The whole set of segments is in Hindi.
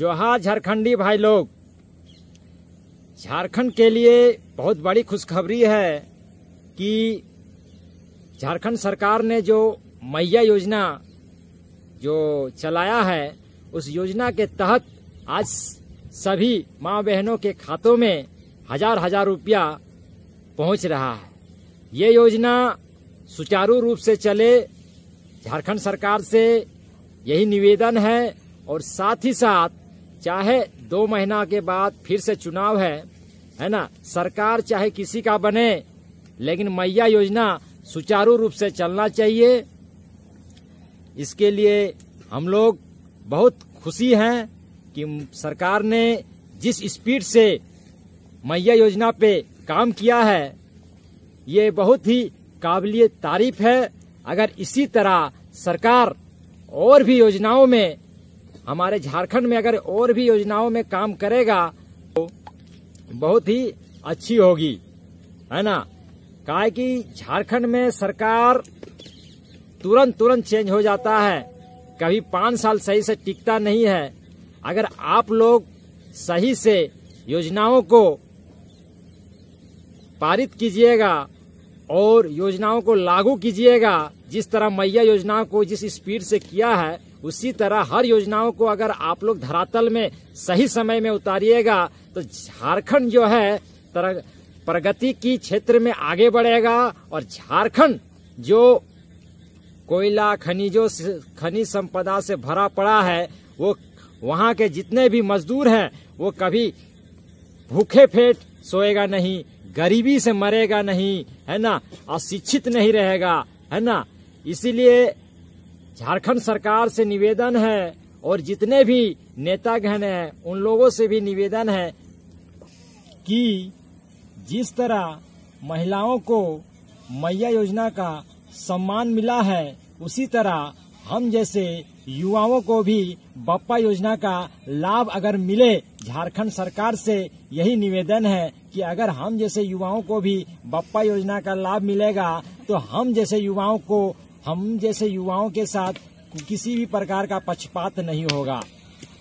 जोहार झारखंडी भाई लोग, झारखंड के लिए बहुत बड़ी खुशखबरी है कि झारखंड सरकार ने जो मैया योजना जो चलाया है, उस योजना के तहत आज सभी माँ बहनों के खातों में हज़ार हज़ार रुपया पहुँच रहा है। ये योजना सुचारू रूप से चले, झारखंड सरकार से यही निवेदन है और साथ ही साथ चाहे दो महीना के बाद फिर से चुनाव है है ना? सरकार चाहे किसी का बने, लेकिन मैया योजना सुचारू रूप से चलना चाहिए। इसके लिए हम लोग बहुत खुशी हैं कि सरकार ने जिस स्पीड से मैया योजना पे काम किया है, ये बहुत ही काबिलिय तारीफ़ है। अगर इसी तरह सरकार और भी योजनाओं में हमारे झारखंड में अगर और भी योजनाओं में काम करेगा तो बहुत ही अच्छी होगी, है ना? कहा कि झारखंड में सरकार तुरंत तुरंत चेंज हो जाता है। कभी पाँच साल सही से टिकता नहीं है। अगर आप लोग सही से योजनाओं को पारित कीजिएगा और योजनाओं को लागू कीजिएगा, जिस तरह मैया योजनाओं को जिस स्पीड से किया है उसी तरह हर योजनाओं को अगर आप लोग धरातल में सही समय में उतारिएगा तो झारखंड जो है प्रगति की क्षेत्र में आगे बढ़ेगा और झारखंड जो कोयला खनिजों खनिज संपदा से भरा पड़ा है, वो वहाँ के जितने भी मजदूर हैं, वो कभी भूखे फेट सोएगा नहीं, गरीबी से मरेगा नहीं, है ना? अशिक्षित नहीं रहेगा, है ना? इसीलिए झारखंड सरकार से निवेदन है और जितने भी नेतागण हैं, उन लोगों से भी निवेदन है कि जिस तरह महिलाओं को मैया योजना का सम्मान मिला है, उसी तरह हम जैसे युवाओं को भी बप्पा योजना का लाभ अगर मिले, झारखंड सरकार से यही निवेदन है कि अगर हम जैसे युवाओं को भी बप्पा योजना का लाभ मिलेगा तो हम जैसे युवाओं को हम जैसे युवाओं के साथ किसी भी प्रकार का पक्षपात नहीं होगा।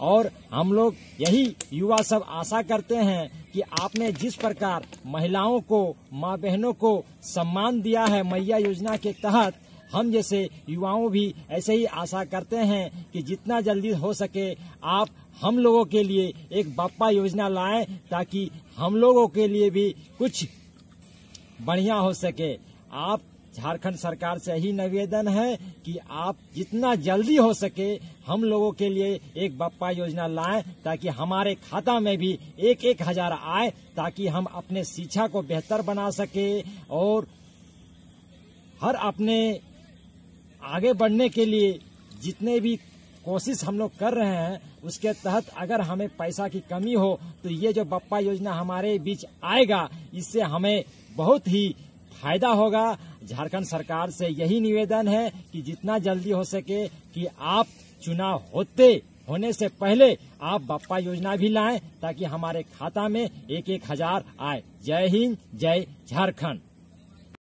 और हम लोग यही युवा सब आशा करते हैं कि आपने जिस प्रकार महिलाओं को, माँ बहनों को सम्मान दिया है मैया योजना के तहत, हम जैसे युवाओं भी ऐसे ही आशा करते हैं कि जितना जल्दी हो सके आप हम लोगों के लिए एक बप्पा योजना लाएँ ताकि हम लोगों के लिए भी कुछ बढ़िया हो सके। आप झारखंड सरकार से यही निवेदन है कि आप जितना जल्दी हो सके हम लोगों के लिए एक बप्पा योजना लाएँ, ताकि हमारे खाता में भी एक एक हज़ार आए, ताकि हम अपने शिक्षा को बेहतर बना सके और हर अपने आगे बढ़ने के लिए जितने भी कोशिश हम लोग कर रहे हैं, उसके तहत अगर हमें पैसा की कमी हो तो ये जो बप्पा योजना हमारे बीच आएगा, इससे हमें बहुत ही फ़ायदा होगा। झारखंड सरकार से यही निवेदन है कि जितना जल्दी हो सके कि आप चुनाव होते, होने से पहले आप बप्पा योजना भी लाएँ ताकि हमारे खाता में एक एक हज़ार आए। जय हिंद, जय झारखंड।